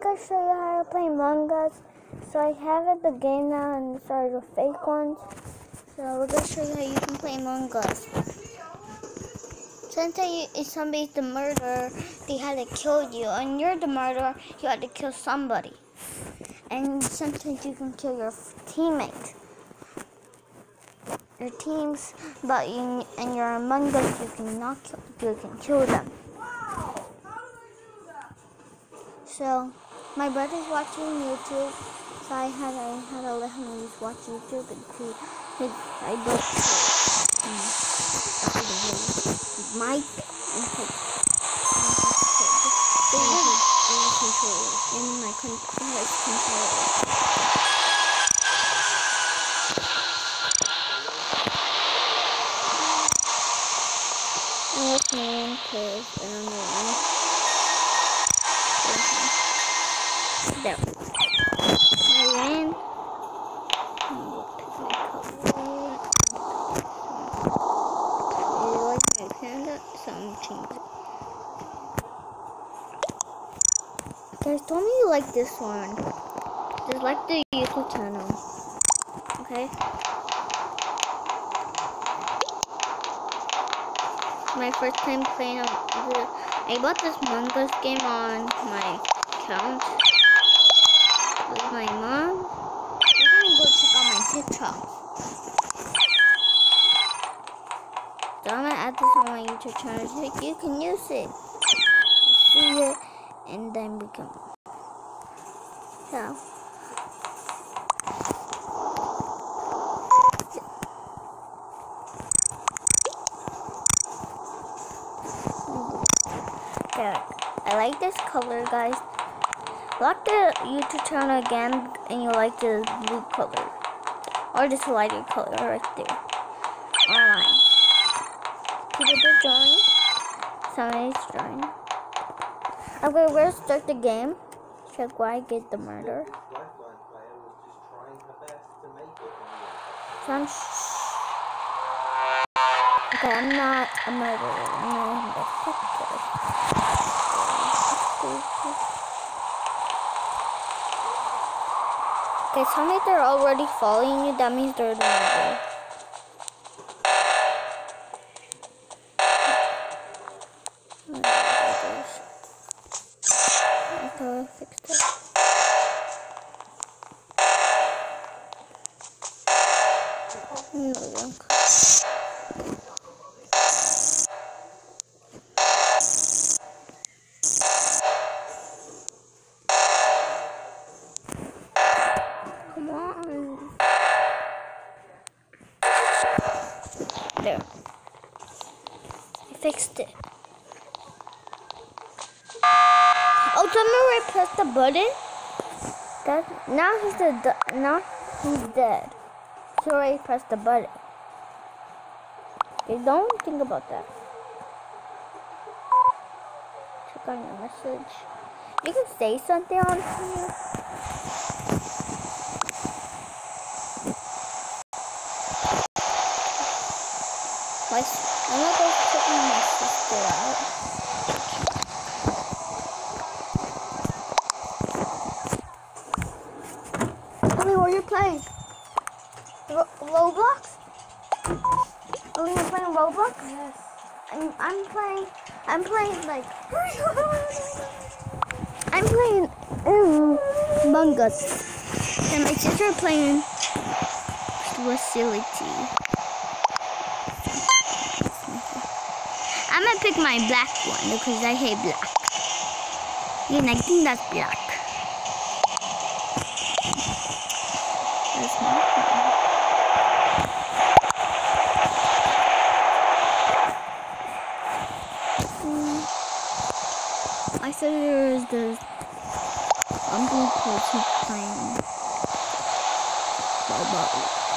gonna show you how to play Among Us. So I have it the game now and started with fake ones. So we're gonna show you how you can play Among Us. You, if somebody's the murderer, they had to kill you, and you're the murderer, you had to kill somebody. And sometimes you can kill your teammate, your teams, but you, and you're Among Us, you cannot kill, you can kill them. So my brother's watching YouTube, so I had I had to let him watch YouTube and see his I don't um, mic and his controller in my controller. And what's my name? Cause I don't know. There. I ran. I'm gonna pick my color. You like my panda? So I'm gonna change it. Guys, tell me you like this one. Just like the YouTube channel. Okay? My first time playing a, I bought this Among Us game on my account with my mom. We're gonna go check out my TikTok. So I'm gonna add this on my YouTube channel so you can use it. See it, and then we can. So. There. I like this color, guys. Lock the YouTube channel again, and you like the blue color, or this lighter color right there. Alright. People to join. Somebody's join. I'm gonna start the game. Check why I get the murder. To. So I'm Okay, I'm not a murderer. I'm a. Okay, tell me they're already following you. That means they're the murderer. Fixed it. No, no. Come on. There. I fixed it. Where I pressed the button. That now he's the now he's dead. So I pressed the button. Okay, don't think about that. Check on your message. You can say something on here. My, I'm not going to check my sister out. Tell me what you're playing. Ro- Roblox? Oh, you're playing Roblox? Yes. I'm, I'm playing. I'm playing like. I'm playing um, Among Us, and my sister playing Facility. I'm gonna pick my black one because I hate black. And I think that's black. That's I said there is the I'm going to keep playing Roblox. Okay.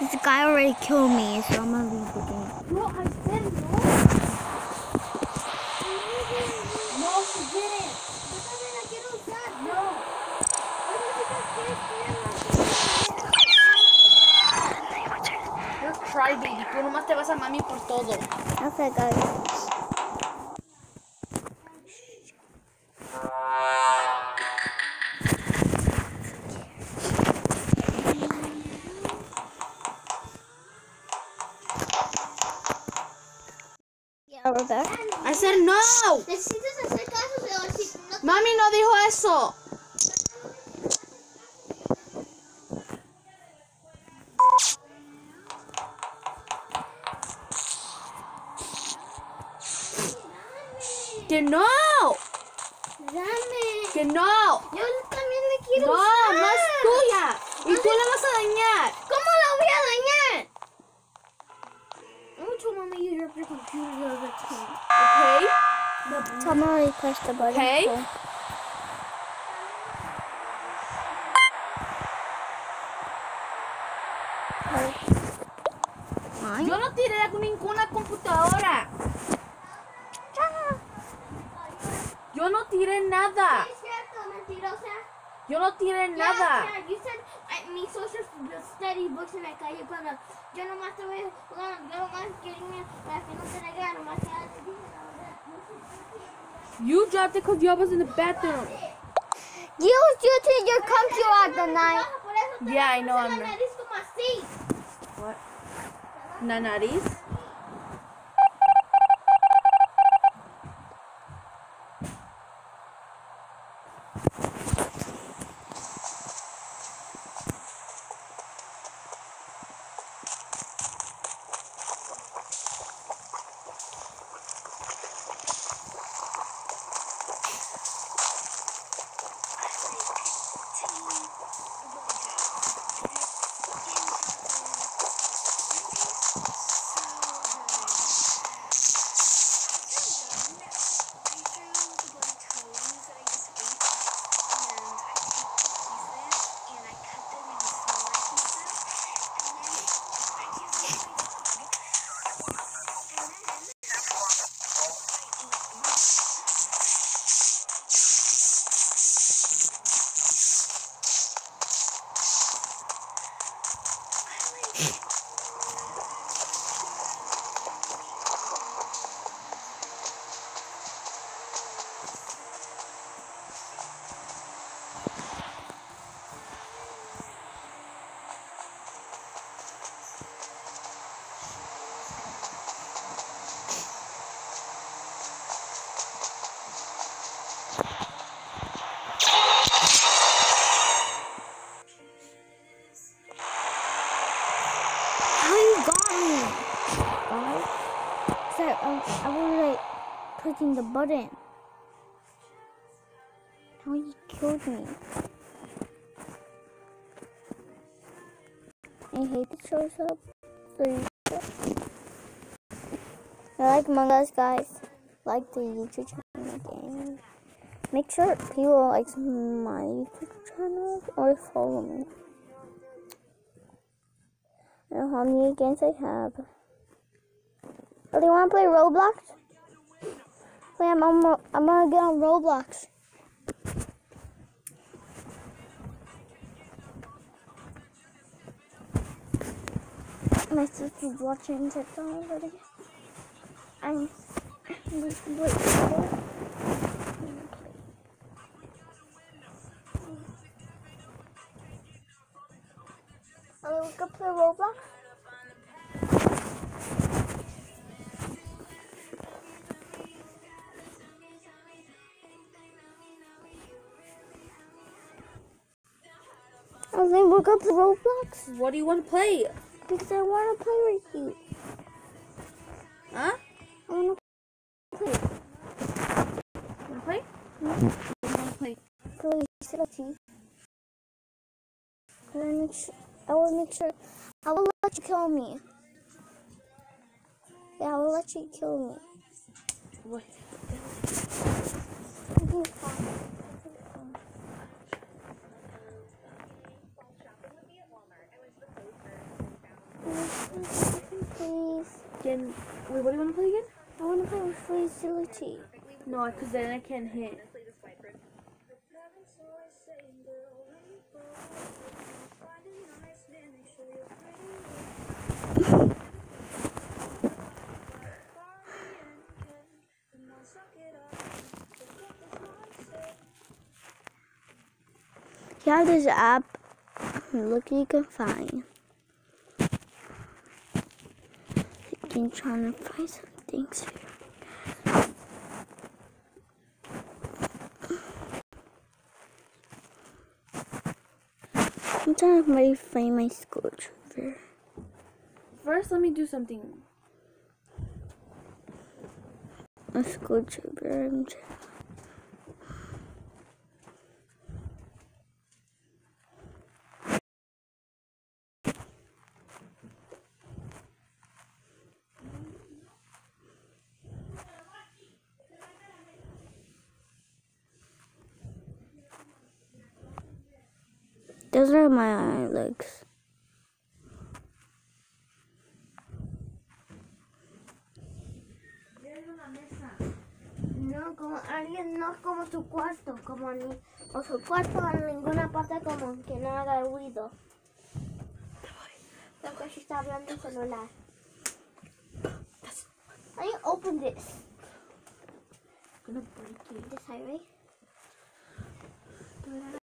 This guy already killed me, so I'm gonna leave the game. No, I didn't. No, no she didn't. Yo también la quiero usar. No. You're a crybaby. Tú nomás te vas a mami por todo. No sé, guys. I said no. Necesitas hacer caso de o si no Mami no dijo eso. Que no. dame. Que no. Yo también le quiero No, usar. no es tuya. Y tú la vas a dañar. ¿Cómo la voy a dañar? Mommy you your computer the other time. Okay. Someone already pressed the button. Okay. so-. Yo no tiré ninguna computadora. Yo no tiré nada. Es cierto, mentirosa. Yo no tiré Yeah, nada. yeah, you said eh, social books yo nomás te voy jugando, yo nomás quería para que no se regara, nomás te dije la verdad. No sé. You dropped it because you was in the bathroom. Use you to your computer at the night. Por eso te Yeah, I know, I'm- nariz. What? Na nariz? I was like pushing the button. How he killed me? I hate the shows up. I like Among Us, guys. Like the YouTube channel again. Make sure people like my YouTube channel or follow me. I don't know how many games I have. Oh, do you want to play Roblox? Wait, I'm, I'm, I'm gonna get on Roblox. My sister's watching TikTok already. I'm. Wait, wait. I think we're gonna play Roblox What do you want to play? because I want to play with you. Huh? I want to play. Want to play? Do you want to play? Please. I sure. I will make sure. I will let you kill me. Yeah, I will let you kill me. What? Again. Wait, what do you want to play again? I want to play with facility. No, because then I can't hit. You have this app. Look, you can find. You can try to find some things here. I'm trying to find my screwdriver. First, let me do something. A screwdriver. I'm trying- Those are my legs. No, como alguien, no como su cuarto, como ni, o su cuarto en ninguna parte como que no haga ruido. Creo que she está hablando celular. How do you open this? gonna break it. This highway?